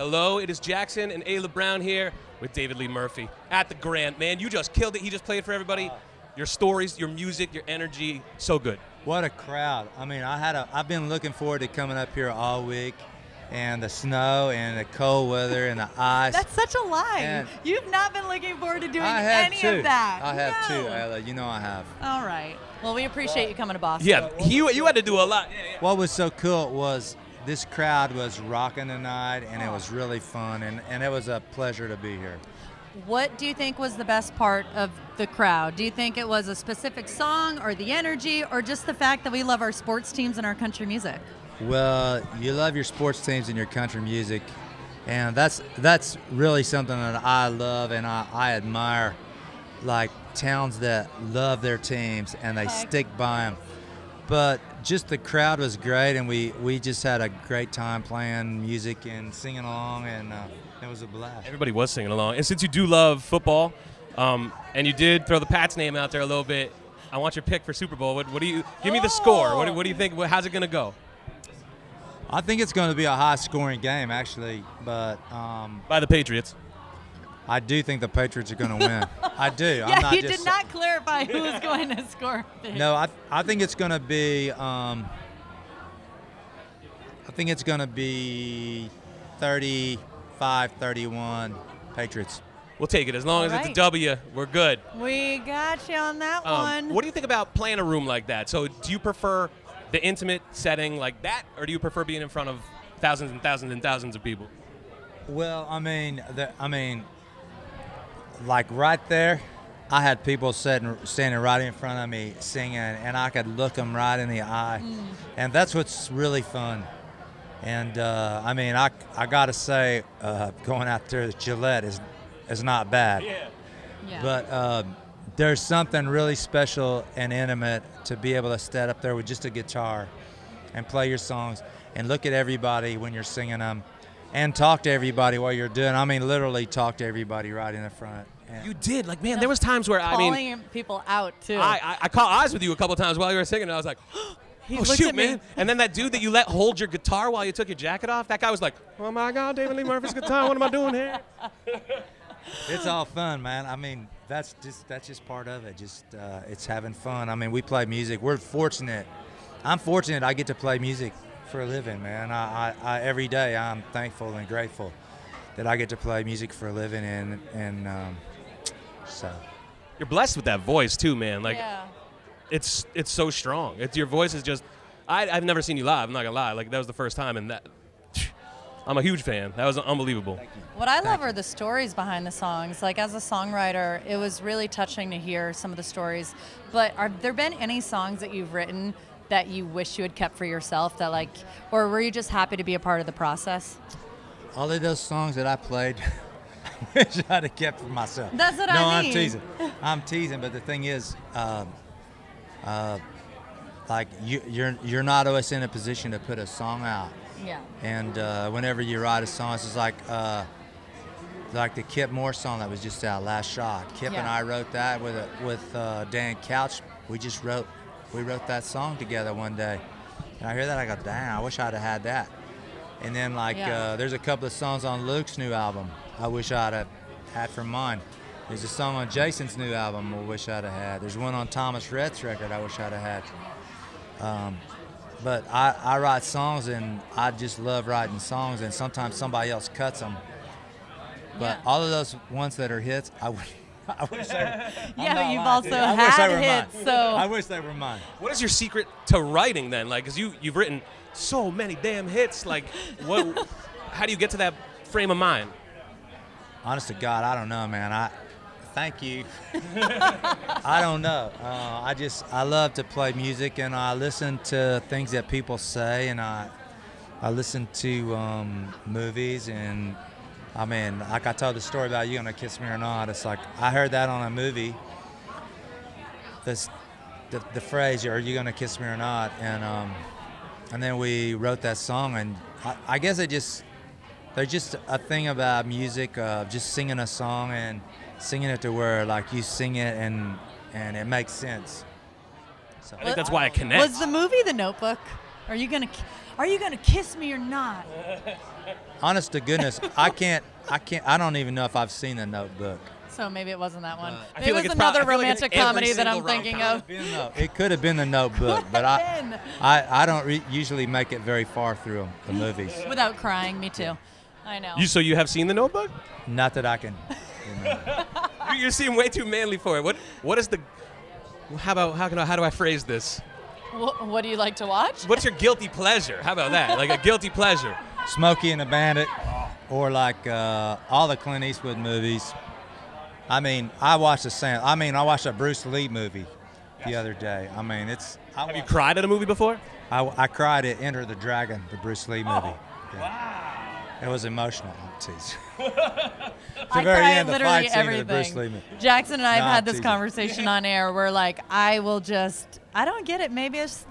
Hello, it is Jackson and Ayla Brown here with David Lee Murphy at the Grand. Man, you just killed it. He just played for everybody. Uh. Your stories, your music, your energy, so good. What a crowd! I mean, I had a. I've been looking forward to coming up here all week, and the snow and the cold weather and the ice. That's such a lie. And- You've not been looking forward to doing I have any too. of that. I have no. too, Ella. You know I have. All right. Well, we appreciate you coming to Boston. Yeah, you, you had to do a lot. Yeah, yeah. What was so cool was this crowd was rocking tonight, and it was really fun, and, and it was a pleasure to be here. What do you think was the best part of the crowd? Do you think it was a specific song or the energy or just the fact that we love our sports teams and our country music? Well, you love your sports teams and your country music, and that's that's really something that I love and I, I admire, like towns that love their teams and they stick by them. But just the crowd was great, and we we just had a great time playing music and singing along, and uh, it was a blast. Everybody was singing along. And since you do love football, um, and you did throw the Pats name out there a little bit, I want your pick for Super Bowl. What, what do you give me the score? What, do- what do you think? How's it gonna go? I think it's going to be a high-scoring game, actually, but um, By the Patriots. I do think the Patriots are going to win. I do. yeah, I'm not you just did not clarify who was going to score. No, I, I think it's going to be. Um, I think it's going to be 35 31 Patriots. We'll take it as long as All it's a W, We're good. We got you on that Um, one. what do you think about playing a room like that? So, do you prefer the intimate setting like that, or do you prefer being in front of thousands and thousands and thousands of people? Well, I mean, the, I mean, like right there, I had people sitting, standing right in front of me singing, and I could look them right in the eye, and that's what's really fun. And uh, I mean, I, I got to say, uh, going out there to Gillette is is not bad. yeah. yeah. But um, there's something really special and intimate to be able to stand up there with just a guitar and play your songs and look at everybody when you're singing them and talk to everybody while you're doing. I mean, literally talk to everybody right in the front. And You did. Like, man, there was times where I calling mean, people out too. I, I I caught eyes with you a couple times while you were singing, and I was like, He oh shoot, man! And then that dude that you let hold your guitar while you took your jacket off, that guy was like, oh my God, David Lee Murphy's guitar. What am I doing here? it's all fun, man. I mean, that's just that's just part of it. Just uh, it's having fun. I mean, we play music. We're fortunate. I'm fortunate. I get to play music for a living, man. I, I, I every day I'm thankful and grateful that I get to play music for a living, and and um, so. You're blessed with that voice too, man. Like, yeah. it's it's so strong. It's your voice is just. I, I've never seen you live. I'm not gonna lie. Like that was the first time, and that. I'm a huge fan. That was unbelievable. What I love are the stories behind the songs. Like as a songwriter, it was really touching to hear some of the stories. But are there been any songs that you've written that you wish you had kept for yourself that like or were you just happy to be a part of the process? All of those songs that I played, I wish I'd have kept for myself. That's what I mean. no, I I'm teasing. I'm teasing, but the thing is, um, uh, like you, you're you're not always in a position to put a song out, Yeah. and uh, whenever you write a song, it's just like uh, like the Kip Moore song that was just out, Last Shot. Kip and I wrote that with a, with uh, Dan Couch. We just wrote we wrote that song together one day, and I hear that I go, damn, I wish I'd have had that. And then like Yeah. uh, there's a couple of songs on Luke's new album. I wish I'd have had from mine. There's a song on Jason's new album. I wish I'd have had. There's one on Thomas Rhett's record. I wish I'd have had. Um, but I, I write songs and I just love writing songs. And sometimes somebody else cuts them. But Yeah. all of those ones that are hits, I wish. I wish they were. Yeah, but you've lying also to you. Wish had were hits, mine. so- I wish they were mine. What is your secret to writing then? Like, cause you you've written so many damn hits. Like, what? how do you get to that frame of mind? Honest to God, I don't know, man. I thank you. I don't know. Uh, I just I love to play music and I listen to things that people say and I I listen to um, movies and I mean, like I told the story about you gonna kiss me or not. It's like I heard that on a movie. This the, the phrase "Are you gonna kiss me or not?" and um, and then we wrote that song and I, I guess it just there's just a thing about music of just singing a song and singing it to where like you sing it and and it makes sense. So I think that's why it connects. Was the movie The Notebook? Are you gonna? Are you gonna kiss me or not? Honest to goodness, I can't. I can't. I don't even know if I've seen the Notebook. So maybe it wasn't that one. Uh, maybe it was it's prob- another I feel like romantic comedy that I'm thinking of. It could have been the Notebook, but I. I, I don't re- usually make it very far through the movies. Without crying, me too. I know. You so you have seen the Notebook? Not that I can. You, you seem way too manly for it. What what is the? How about how can I, how do I phrase this? Wh- what do you like to watch? What's your guilty pleasure? How about that? Like a guilty pleasure. Smokey and the Bandit, or like uh, all the Clint Eastwood movies. I mean, I watched the same. I mean, I watched a Bruce Lee movie the other day. I mean, it's. I, Have you watched- cried at a movie before? I, I cried at Enter the Dragon, the Bruce Lee movie. Yeah. It was emotional. I'm teasing. The I very cry end, at the literally fight scene of the Bruce Lee everything. Jackson and I have No, had this teasing. conversation on air where like I will just I don't get it. Maybe it's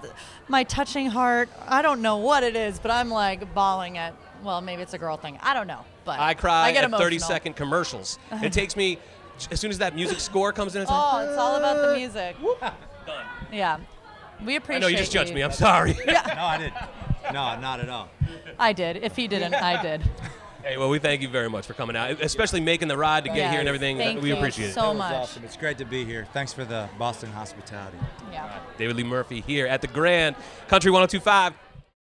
my touching heart. I don't know what it is, but I'm like bawling at. Well, maybe it's a girl thing. I don't know, but I cry I get at emotional. 30 second commercials. It takes me as soon as that music score comes in. It's like, Oh, it's all about the music. done. Yeah, we I appreciate. No, you just judged you. me. I'm sorry. No, I didn't. No, not at all. I did. If he didn't, I did. hey, well, we thank you very much for coming out, especially making the ride to get Yes, here and everything. thank we you appreciate it. so It was much. awesome. It's great to be here. Thanks for the Boston hospitality. Yeah. David Lee Murphy here at the Grand Country 1025.